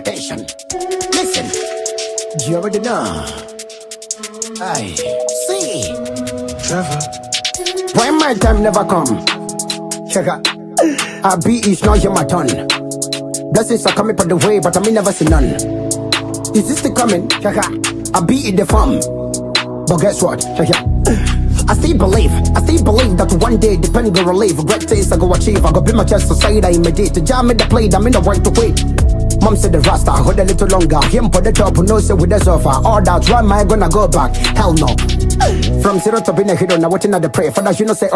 attention. Listen, you already know. I see. Trevor. When my time never come, check out. I be it's not your my turn. Blessings are coming from the way, but I may never see none. Is this the coming? Check out. I be in the farm. But guess what? Check out. I still believe, I still believe that one day depending on relief, great things I go achieve. I go build my chest to say that I meditate. To jam in the plate, I'm in the right to wait. Mom said the rasta, hold a little longer. Him put the top, no say with the sofa. All that, why am I gonna go back? Hell no. From zero to being a hero, now watching at the prayer. For that, you know, say,